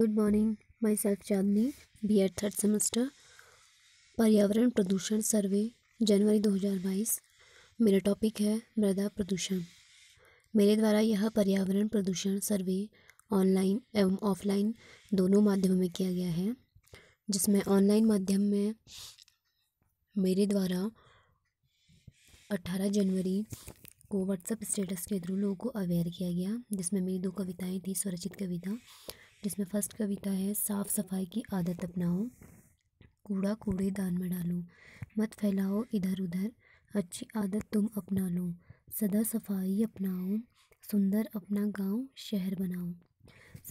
Good morning my self Chandni B Ed third semester पर्यावरण प्रदूषण सर्वे जनवरी 2022 मेरा टॉपिक है मृदा प्रदूषण। मेरे द्वारा यह पर्यावरण प्रदूषण सर्वे ऑनलाइन एवं ऑफलाइन दोनों माध्यमों में किया गया है, जिसमें ऑनलाइन माध्यम में मेरे द्वारा 18 जनवरी को व्हाट्सएप स्टेटस के थ्रू लोगों को अवेयर किया गया, जिसमें मेरी दो कविताएँ थी, स्वरचित कविता। जिसमें फ़र्स्ट कविता है, साफ़ सफ़ाई की आदत अपनाओ। कूड़ा कूड़ेदान में डालो। मत फैलाओ इधर उधर। अच्छी आदत तुम अपना लो। सदा सफ़ाई अपनाओ। सुंदर अपना गाँव, शहर बनाओ।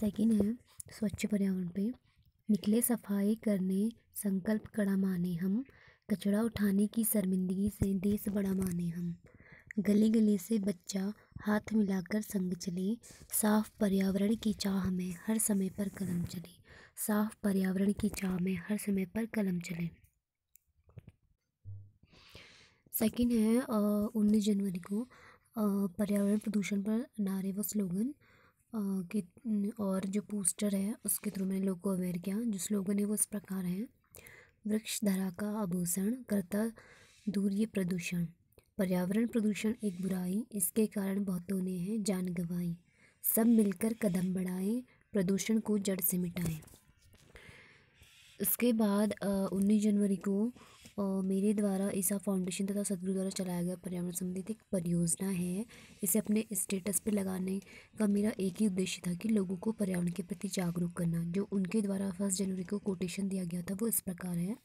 सेकंड है, स्वच्छ पर्यावरण पे निकले सफ़ाई करने, संकल्प कड़ा माने हम। कचरा उठाने की शर्मिंदगी से देश बड़ा माने हम। गली गली से बच्चा हाथ मिलाकर संग चले। साफ़ पर्यावरण की चाह में हर समय पर कलम चले। साफ़ पर्यावरण की चाह में हर समय पर कलम चले। सेकंड है उन्नीस जनवरी को पर्यावरण प्रदूषण पर नारे व स्लोगन के, और जो पोस्टर है उसके थ्रू मैंने लोगों को अवेयर किया, जो स्लोगन है वो इस प्रकार है। वृक्ष धरा का आभूषण, करता दूर ये प्रदूषण। पर्यावरण प्रदूषण एक बुराई इसके कारण बहुतों ने है जान गंवाई। सब मिलकर कदम बढ़ाएँ प्रदूषण को जड़ से मिटाएँ। इसके बाद उन्नीस जनवरी को आ, मेरे द्वारा ईसा फाउंडेशन तथा सदगुरु द्वारा चलाया गया पर्यावरण संबंधित एक परियोजना है। इसे अपने स्टेटस पे लगाने का मेरा एक ही उद्देश्य था कि लोगों को पर्यावरण के प्रति जागरूक करना। जो उनके द्वारा फ़र्स्ट जनवरी को कोटेशन दिया गया था वो इस प्रकार है।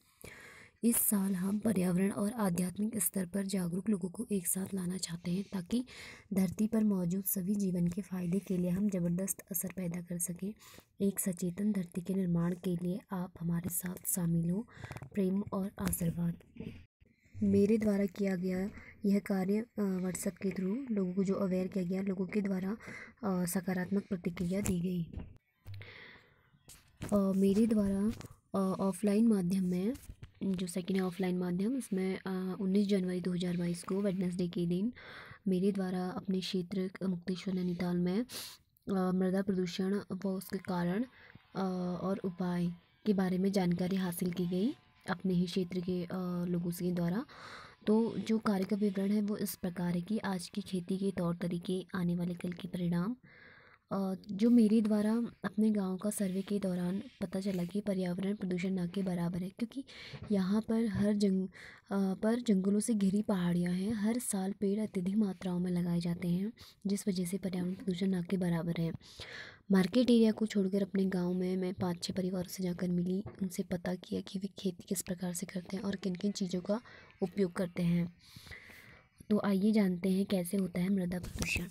इस साल हम पर्यावरण और आध्यात्मिक स्तर पर जागरूक लोगों को एक साथ लाना चाहते हैं ताकि धरती पर मौजूद सभी जीवन के फ़ायदे के लिए हम ज़बरदस्त असर पैदा कर सकें। एक सचेतन धरती के निर्माण के लिए आप हमारे साथ शामिल हों, प्रेम और आशीर्वाद। मेरे द्वारा किया गया यह कार्य व्हाट्सएप के थ्रू लोगों को जो अवेयर किया गया, लोगों के द्वारा सकारात्मक प्रतिक्रिया दी गई। मेरे द्वारा ऑफलाइन माध्यम में जो सेकेंड है ऑफलाइन माध्यम, इसमें उन्नीस जनवरी 2022 को वेडनेसडे के दिन मेरे द्वारा अपने क्षेत्र मुक्तेश्वर नैनीताल में मृदा प्रदूषण व उसके कारण और उपाय के बारे में जानकारी हासिल की गई अपने ही क्षेत्र के लोगों से द्वारा। तो जो कार्य का विवरण है वो इस प्रकार है कि आज की खेती के तौर तरीके, आने वाले कल के परिणाम जो मेरे द्वारा अपने गाँव का सर्वे के दौरान पता चला कि पर्यावरण प्रदूषण ना के बराबर है, क्योंकि यहाँ पर हर जंग पर जंगलों से घिरी पहाड़ियाँ हैं। हर साल पेड़ अत्यधिक मात्राओं में लगाए जाते हैं, जिस वजह से पर्यावरण प्रदूषण ना के बराबर है। मार्केट एरिया को छोड़कर अपने गाँव में मैं पाँच छः परिवारों से जाकर मिली, उनसे पता किया कि वे खेती किस प्रकार से करते हैं और किन किन चीज़ों का उपयोग करते हैं। तो आइए जानते हैं कैसे होता है मृदा प्रदूषण।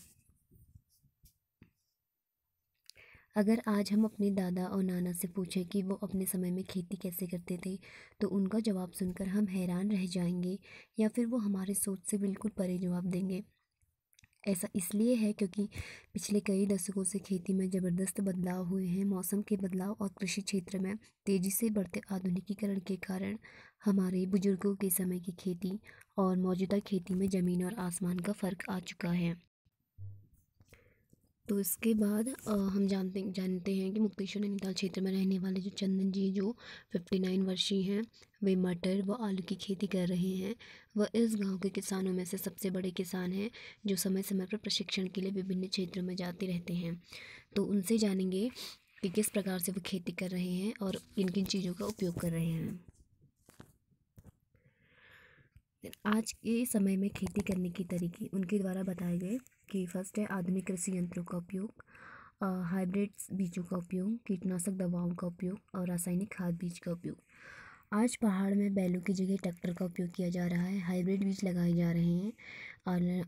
अगर आज हम अपने दादा और नाना से पूछें कि वो अपने समय में खेती कैसे करते थे तो उनका जवाब सुनकर हम हैरान रह जाएँगे या फिर वो हमारे सोच से बिल्कुल परे जवाब देंगे। ऐसा इसलिए है क्योंकि पिछले कई दशकों से खेती में ज़बरदस्त बदलाव हुए हैं। मौसम के बदलाव और कृषि क्षेत्र में तेज़ी से बढ़ते आधुनिकीकरण के कारण हमारे बुज़ुर्गों के समय की खेती और मौजूदा खेती में ज़मीन और आसमान का फ़र्क आ चुका है। तो इसके बाद हम जानते जानते हैं कि मुक्तेश्वर नैनीताल क्षेत्र में रहने वाले जो चंदन जी, जो फिफ्टी नाइन वर्षीय हैं, वे मटर व आलू की खेती कर रहे हैं। वह इस गाँव के किसानों में से सबसे बड़े किसान हैं, जो समय समय पर प्रशिक्षण के लिए विभिन्न क्षेत्रों में जाते रहते हैं। तो उनसे जानेंगे कि किस प्रकार से वो खेती कर रहे हैं और किन किन चीज़ों का उपयोग कर रहे हैं। आज के समय में खेती करने के तरीके उनके द्वारा बताए गए कि फ़र्स्ट है आधुनिक कृषि यंत्रों का उपयोग हाइब्रिड बीजों का उपयोग, कीटनाशक दवाओं का उपयोग और रासायनिक खाद बीज का उपयोग। आज पहाड़ में बैलों की जगह ट्रैक्टर का उपयोग किया जा रहा है। हाइब्रिड बीज लगाए जा रहे हैं।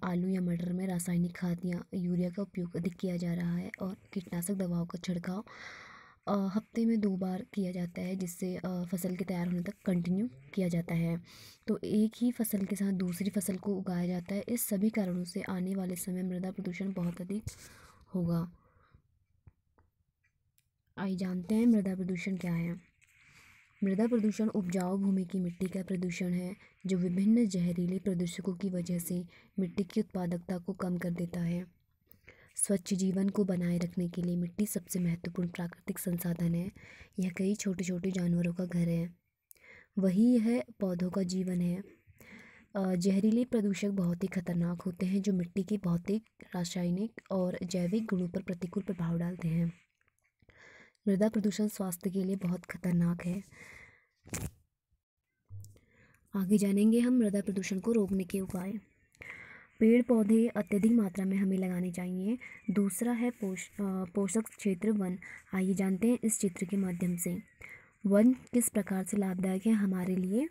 आलू या मटर में रासायनिक खाद या यूरिया का उपयोग अधिक किया जा रहा है और कीटनाशक दवाओं का छिड़काव हफ़्ते में दो बार किया जाता है, जिससे फ़सल के तैयार होने तक कंटिन्यू किया जाता है। तो एक ही फ़सल के साथ दूसरी फ़सल को उगाया जाता है। इस सभी कारणों से आने वाले समय मृदा प्रदूषण बहुत अधिक होगा। आइए जानते हैं मृदा प्रदूषण क्या है। मृदा प्रदूषण उपजाऊ भूमि की मिट्टी का प्रदूषण है, जो विभिन्न जहरीले प्रदूषकों की वजह से मिट्टी की उत्पादकता को कम कर देता है। स्वच्छ जीवन को बनाए रखने के लिए मिट्टी सबसे महत्वपूर्ण प्राकृतिक संसाधन है। यह कई छोटे छोटे जानवरों का घर है। वही यह पौधों का जीवन है। जहरीले प्रदूषक बहुत ही खतरनाक होते हैं, जो मिट्टी की भौतिक, रासायनिक और जैविक गुणों पर प्रतिकूल प्रभाव डालते हैं। मृदा प्रदूषण स्वास्थ्य के लिए बहुत खतरनाक है। आगे जानेंगे हम मृदा प्रदूषण को रोकने के उपाय। पेड़ पौधे अत्यधिक मात्रा में हमें लगाने चाहिए। दूसरा है पोष पोषक क्षेत्र वन। आइए जानते हैं इस चित्र के माध्यम से। वन किस प्रकार से लाभदायक है हमारे लिए?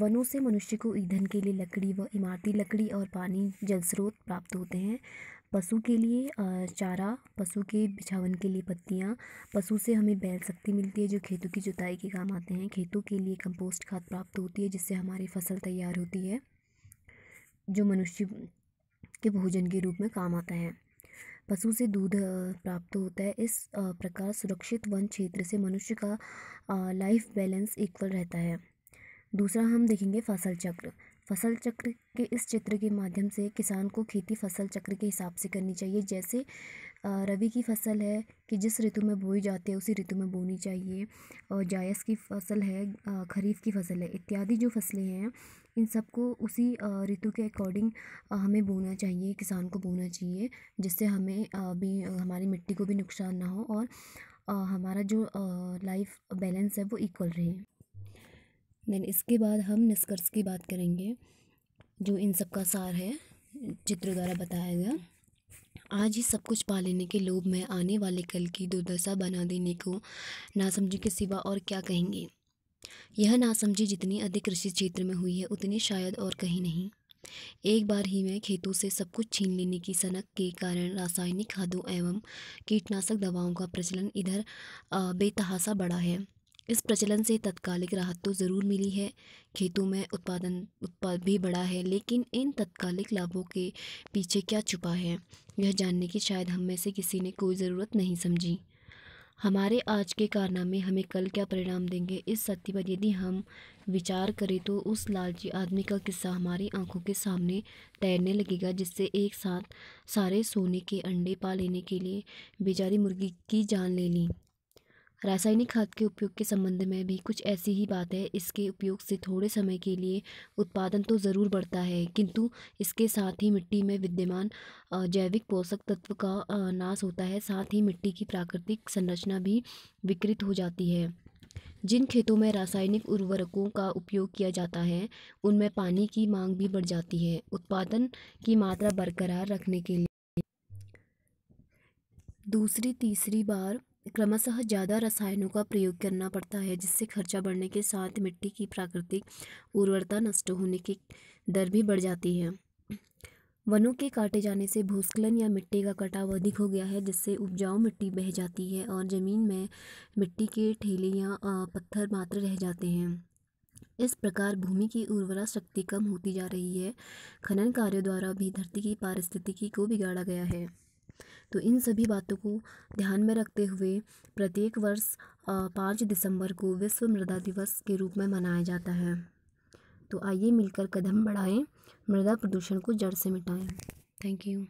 वनों से मनुष्य को ईंधन के लिए लकड़ी व इमारती लकड़ी और पानी जल स्रोत प्राप्त होते हैं। पशु के लिए चारा, पशु के बिछावन के लिए पत्तियाँ। पशु से हमें बैल शक्ति मिलती है जो खेतों की जुताई के काम आते हैं। खेतों के लिए कंपोस्ट खाद प्राप्त होती है जिससे हमारी फ़सल तैयार होती है। जो मनुष्य के भोजन के रूप में काम आता है। पशु से दूध प्राप्त होता है। इस प्रकार सुरक्षित वन क्षेत्र से मनुष्य का लाइफ बैलेंस इक्वल रहता है। दूसरा हम देखेंगे फ़सल चक्र। फ़सल चक्र के इस चित्र के माध्यम से किसान को खेती फ़सल चक्र के हिसाब से करनी चाहिए। जैसे रवि की फ़सल है कि जिस ऋतु में बोई जाती है, उसी ऋतु में बोनी चाहिए। और जायस की फ़सल है खरीफ की फ़सल है, इत्यादि जो फ़सलें हैं, इन सबको उसी ऋतु के अकॉर्डिंग हमें बोना चाहिए, किसान को बोना चाहिए, जिससे हमें भी, हमारी मिट्टी को भी नुकसान ना हो और हमारा जो लाइफ बैलेंस है वो इक्वल रहे। देन इसके बाद हम निष्कर्ष की बात करेंगे, जो इन सब का सार है, चित्र द्वारा बताया गया। आज ही सब कुछ पा लेने के लोभ में आने वाले कल की दुर्दशा बना देने को नासमझी के सिवा और क्या कहेंगे? यह नासमझी जितनी अधिक कृषि क्षेत्र में हुई है, उतनी शायद और कहीं नहीं। एक बार ही में खेतों से सब कुछ छीन लेने की सनक के कारण रासायनिक खादों एवं कीटनाशक दवाओं का प्रचलन इधर बेतहासा बढ़ा है। इस प्रचलन से तत्कालिक राहत तो ज़रूर मिली है। खेतों में उत्पादन, उत्पाद भी बढ़ा है, लेकिन इन तत्कालिक लाभों के पीछे क्या छुपा है? यह जानने की शायद हम में से किसी ने कोई ज़रूरत नहीं समझी। हमारे आज के कारनामे हमें कल क्या परिणाम देंगे? इस सत्य पर यदि हम विचार करें तो उस लालची आदमी का किस्सा हमारी आँखों के सामने तैरने लगेगा, जिससे एक साथ सारे सोने के अंडे पा लेने के लिए बेचारी मुर्गी की जान ले ली। रासायनिक खाद के उपयोग के संबंध में भी कुछ ऐसी ही बात है। इसके उपयोग से थोड़े समय के लिए उत्पादन तो ज़रूर बढ़ता है, किंतु इसके साथ ही मिट्टी में विद्यमान जैविक पोषक तत्व का नाश होता है। साथ ही मिट्टी की प्राकृतिक संरचना भी विकृत हो जाती है। जिन खेतों में रासायनिक उर्वरकों का उपयोग किया जाता है, उनमें पानी की मांग भी बढ़ जाती है। उत्पादन की मात्रा बरकरार रखने के लिए। दूसरी, तीसरी बार क्रमशः ज़्यादा रसायनों का प्रयोग करना पड़ता है, जिससे खर्चा बढ़ने के साथ मिट्टी की प्राकृतिक उर्वरता नष्ट होने की दर भी बढ़ जाती है। वनों के काटे जाने से भूस्खलन या मिट्टी का कटाव अधिक हो गया है, जिससे उपजाऊ मिट्टी बह जाती है और ज़मीन में मिट्टी के ठेले या पत्थर मात्र रह जाते हैं। इस प्रकार भूमि की उर्वरा शक्ति कम होती जा रही है। खनन कार्यों द्वारा भी धरती की पारिस्थितिकी को बिगाड़ा गया है। तो इन सभी बातों को ध्यान में रखते हुए प्रत्येक वर्ष पाँच दिसंबर को विश्व मृदा दिवस के रूप में मनाया जाता है। तो आइए मिलकर कदम बढ़ाएँ, मृदा प्रदूषण को जड़ से मिटाएँ। Thank you.